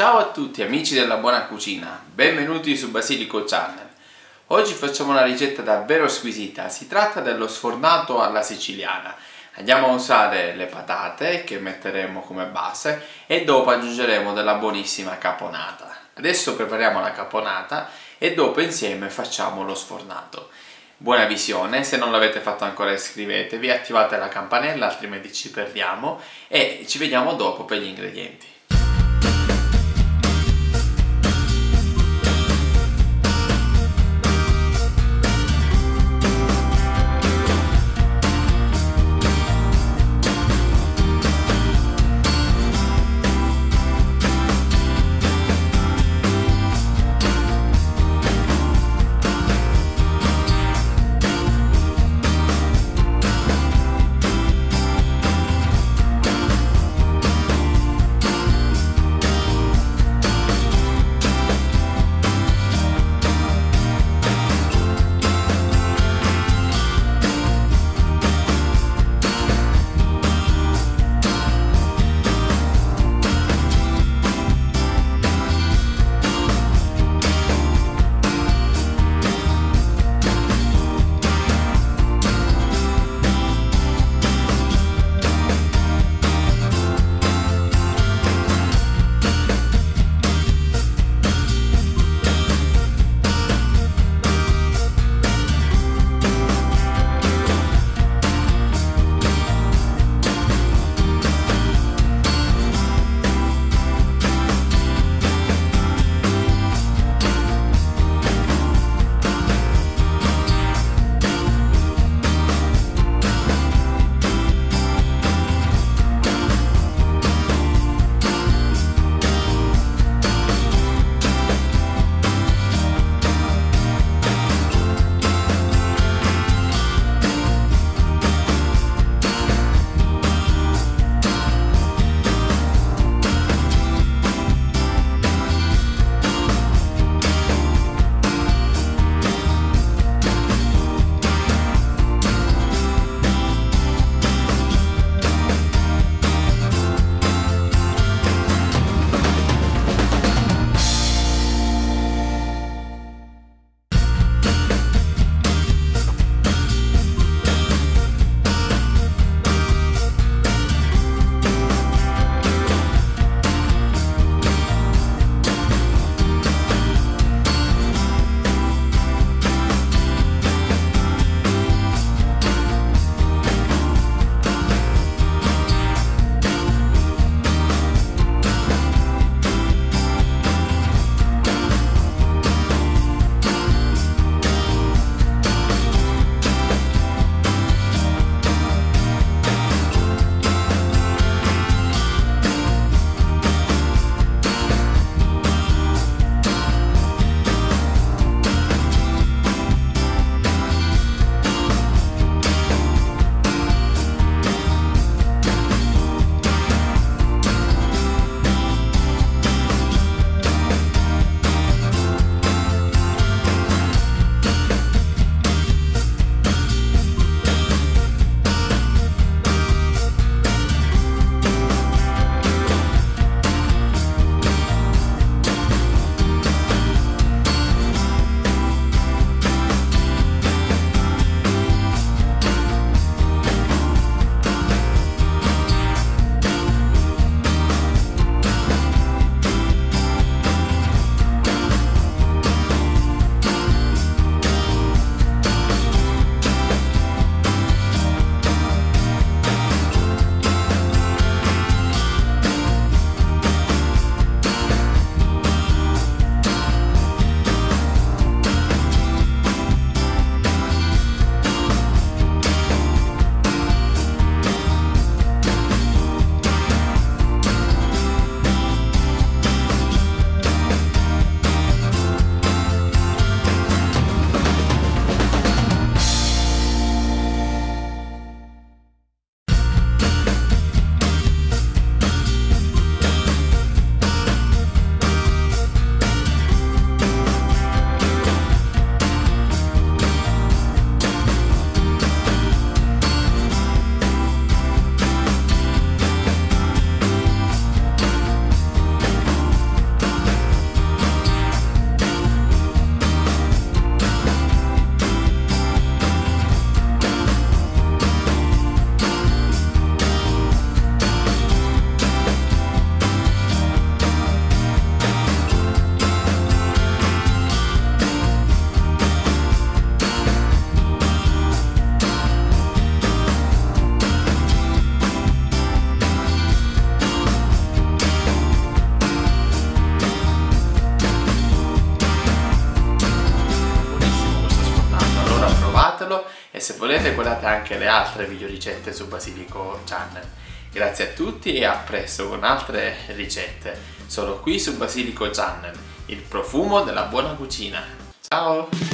Ciao a tutti amici della buona cucina, benvenuti su Basilico Channel. Oggi facciamo una ricetta davvero squisita, si tratta dello sfornato alla siciliana. Andiamo a usare le patate che metteremo come base e dopo aggiungeremo della buonissima caponata. Adesso prepariamo la caponata e dopo insieme facciamo lo sfornato. Buona visione, se non l'avete fatto ancora iscrivetevi, attivate la campanella altrimenti ci perdiamo e ci vediamo dopo per gli ingredienti. Volete guardate anche le altre video ricette su Basilico Channel. Grazie a tutti e a presto con altre ricette, solo qui su Basilico Channel, il profumo della buona cucina. Ciao!